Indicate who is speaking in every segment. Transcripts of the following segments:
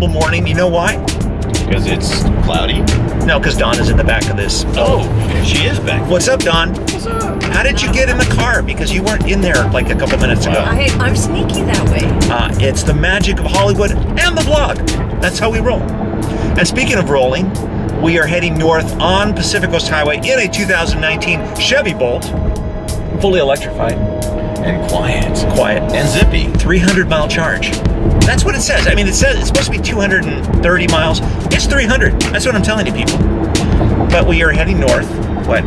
Speaker 1: incredible morning. You know why?
Speaker 2: Because it's cloudy.
Speaker 1: No, because Dawn is in the back of this.
Speaker 2: Oh, she is back.
Speaker 1: What's up, Dawn?
Speaker 2: What's up?
Speaker 1: How did you get in the car? Because you weren't in there like a couple minutes ago.
Speaker 3: I, I'm sneaky that way.
Speaker 1: Uh, it's the magic of Hollywood and the vlog. That's how we roll. And speaking of rolling, we are heading north on Pacific Coast Highway in a 2019 Chevy Bolt, fully electrified,
Speaker 2: And quiet.
Speaker 1: quiet,
Speaker 2: And zippy.
Speaker 1: 300 mile charge. That's what it says. I mean, it says it's supposed to be 230 miles. It's 300. That's what I'm telling you, people. But we are heading north. What?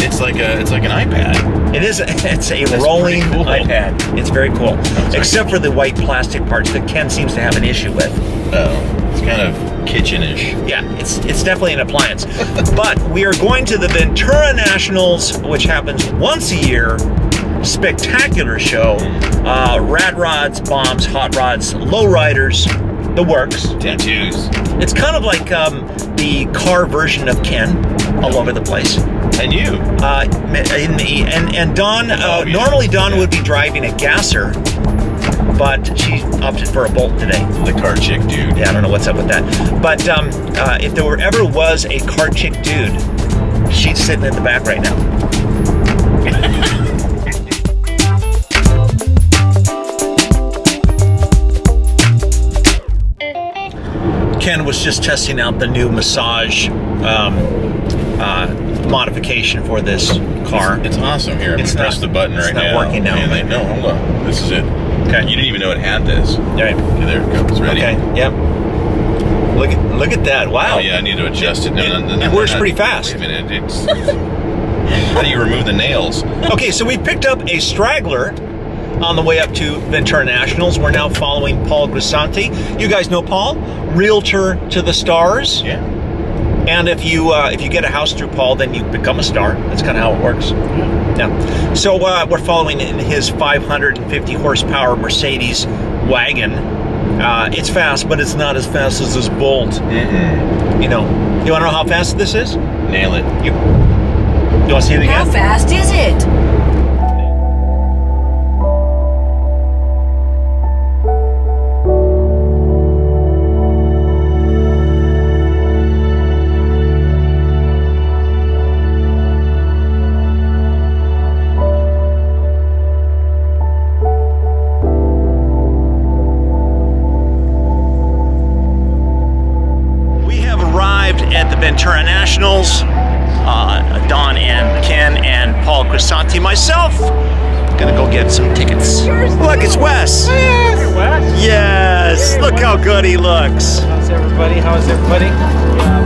Speaker 2: It's like a it's like an iPad.
Speaker 1: It is. It's a
Speaker 2: That's
Speaker 1: rolling
Speaker 2: cool.
Speaker 1: iPad. It's very cool, except for the white plastic parts that Ken seems to have an issue with.
Speaker 2: Oh, it's kind of kitchenish.
Speaker 1: Yeah, it's it's definitely an appliance. but we are going to the Ventura Nationals, which happens once a year. Spectacular show. Uh, rat rods, bombs, hot rods, lowriders, the works.
Speaker 2: Tattoos.
Speaker 1: It's kind of like um, the car version of Ken, all over the place.
Speaker 2: And you.
Speaker 1: Uh, in the, and and Dawn. Uh,
Speaker 2: Oh, yeah.
Speaker 1: Normally, Dawn
Speaker 2: Yeah.
Speaker 1: would be driving a gasser, but she opted for a Bolt today.
Speaker 2: The car chick dude.
Speaker 1: Yeah, I don't know what's up with that. But um, uh, if there were ever was a car chick dude, she's sitting in the back right now. Ken was just testing out the new massage um, uh, modification for this car.
Speaker 2: It's awesome. Here, I'm
Speaker 1: It's
Speaker 2: press the button right
Speaker 1: it's
Speaker 2: right
Speaker 1: not
Speaker 2: now.
Speaker 1: working now.
Speaker 2: And they, no, hold on. This is it.
Speaker 1: Okay.
Speaker 2: You didn't even know it had this.
Speaker 1: Right.
Speaker 2: Okay, there it goes. Ready?
Speaker 1: Okay. Yep. Look at look at that! Wow.
Speaker 2: Oh yeah, I need to adjust it. No, no, no,
Speaker 1: It works pretty fast.
Speaker 2: Wait a minute. It's, how do you remove the nails?
Speaker 1: Okay, so we picked up a straggler on the way up to Ventura Nationals. We're now following Paul Grisanti. You guys know Paul, realtor to the stars.
Speaker 2: Yeah.
Speaker 1: And if you uh, if you get a house through Paul, then you become a star. That's kind of how it works. Yeah. So uh, we're following in his 550 horsepower Mercedes wagon. Uh, it's fast, but it's not as fast as this Bolt.
Speaker 2: Mm-mm.
Speaker 1: You know. You want to know how fast this is?
Speaker 2: Nail it.
Speaker 1: You. You want to see it again?
Speaker 3: How fast is it?
Speaker 1: Uh, Dawn and Ken and Paul Grisanti, myself, gonna go get some tickets. Look, it's Wes.
Speaker 4: Hey, Wes.
Speaker 1: Yes, look how good he looks.
Speaker 4: How's everybody? How's everybody?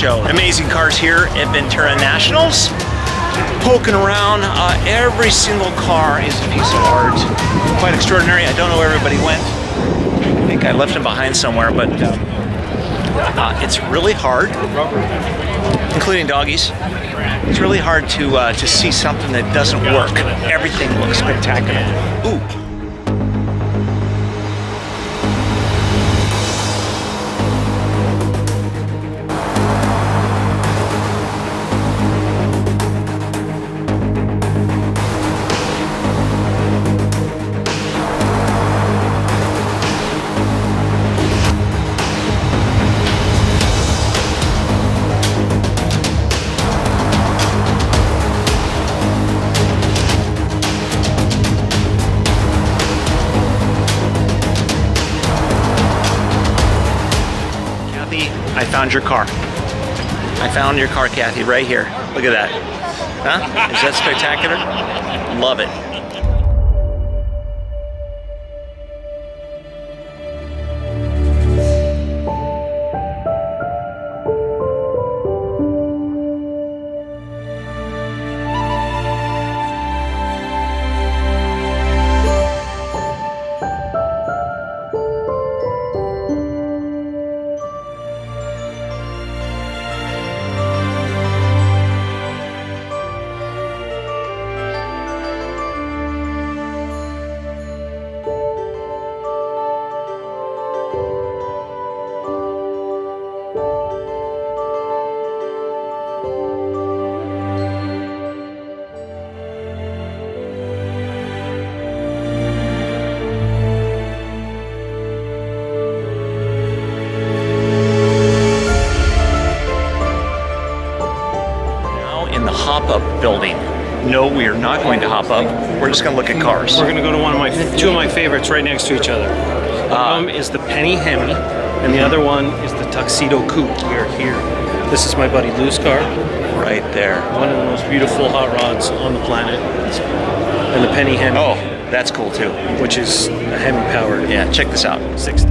Speaker 1: Show. Amazing cars here at Ventura Nationals. Poking around, uh, every single car is a piece of art. Quite extraordinary. I don't know where everybody went. I think I left them behind somewhere, but um, uh, it's really hard, including doggies. It's really hard to uh, to see something that doesn't work. Everything looks spectacular. Ooh. Found your car. I found your car, Kathy, right here. Look at that. Huh? Is that spectacular? Love it. We are not going to hop up. We're just going to look at cars.
Speaker 4: We're gonna go to one of my two of my favorites right next to each other. Uh,
Speaker 1: one
Speaker 4: of them is the Penny Hemi, and the hmm. other one is the Tuxedo Coupe. We are here. This is my buddy Lou's car,
Speaker 1: Right there.
Speaker 4: one of the most beautiful hot rods on the planet, and the Penny Hemi,
Speaker 1: Oh, that's cool too.
Speaker 4: which is a Hemi powered
Speaker 1: Yeah, check this out.
Speaker 4: six.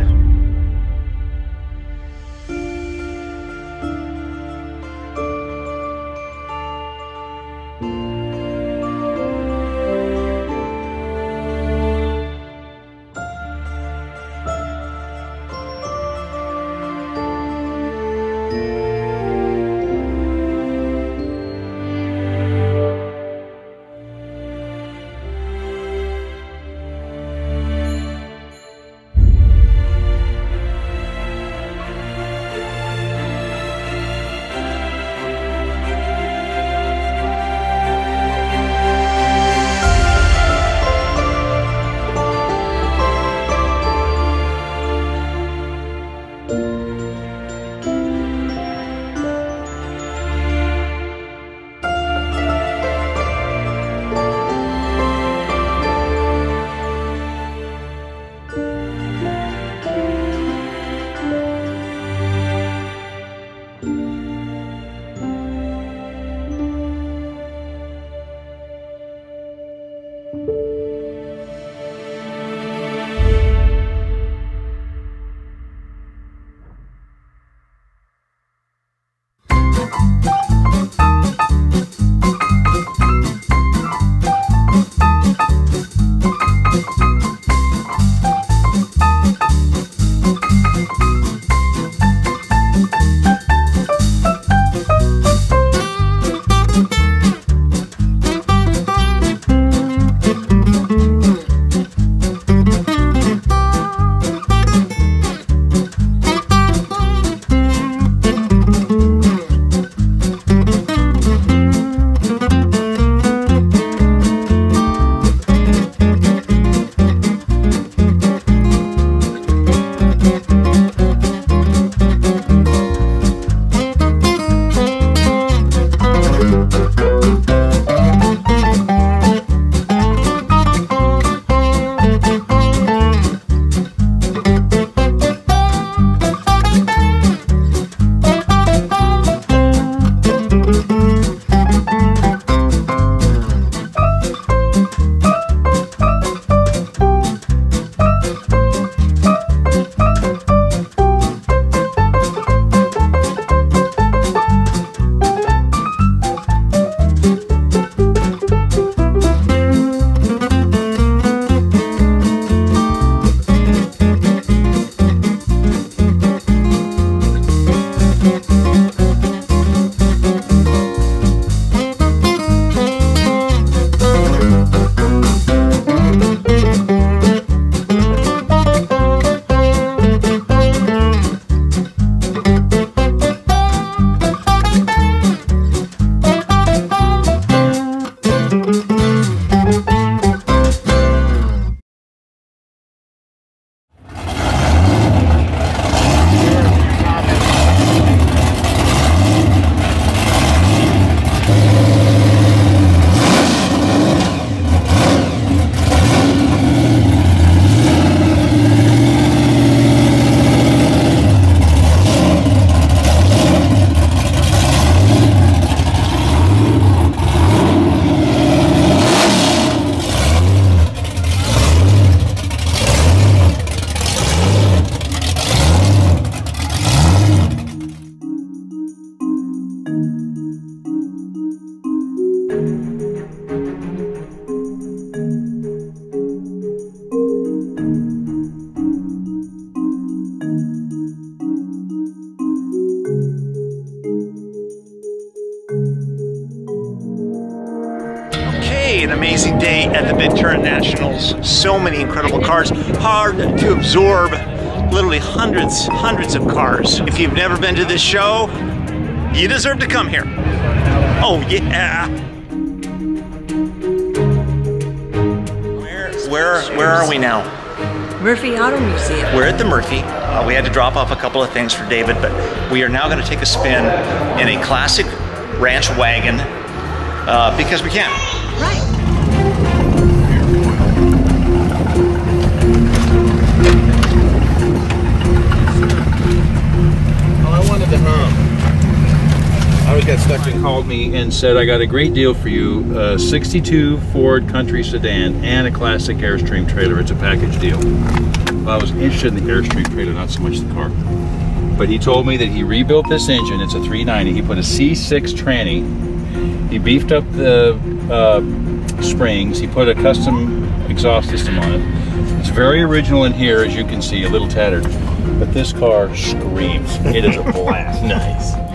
Speaker 1: Amazing day at the Ventura Nationals. So many incredible cars, hard to absorb. Literally hundreds, hundreds of cars. If you've never been to this show, you deserve to come here. Oh yeah. Where, where, where are we now?
Speaker 3: Murphy Auto Museum.
Speaker 1: We're at the Murphy. Uh, we had to drop off a couple of things for David, but we are now going to take a spin in a classic ranch wagon uh, because we can.
Speaker 5: I um, got stuck and called me and said, I got a great deal for you. A 62 Ford Country sedan and a classic Airstream trailer. It's a package deal. Well, I was interested in the Airstream trailer, not so much the car. But he told me that he rebuilt this engine. It's a 390. He put a C6 tranny. He beefed up the uh, springs. He put a custom exhaust system on it. It's very original in here, as you can see, a little tattered. But this car screams. It is a blast.
Speaker 6: Nice.